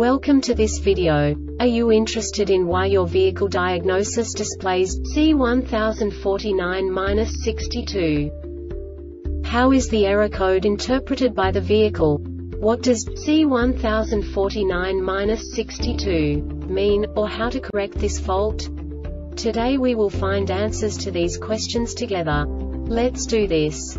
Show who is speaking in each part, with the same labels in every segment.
Speaker 1: Welcome to this video. Are you interested in why your vehicle diagnosis displays C1049-62? How is the error code interpreted by the vehicle? What does C1049-62 mean, or how to correct this fault? Today we will find answers to these questions together. Let's do this.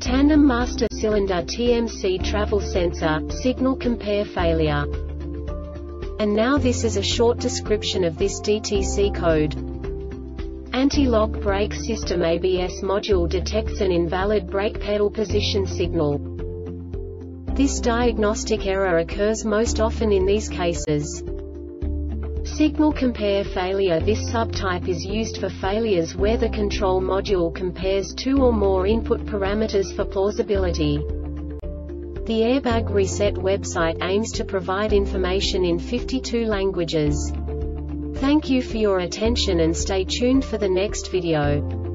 Speaker 1: Tandem Master Cylinder TMC Travel Sensor, Signal Compare Failure. And now this is a short description of this DTC code. Anti-lock brake system ABS module detects an invalid brake pedal position signal. This diagnostic error occurs most often in these cases. Signal compare failure This subtype is used for failures where the control module compares two or more input parameters for plausibility. The Airbag Reset website aims to provide information in 52 languages. Thank you for your attention and stay tuned for the next video.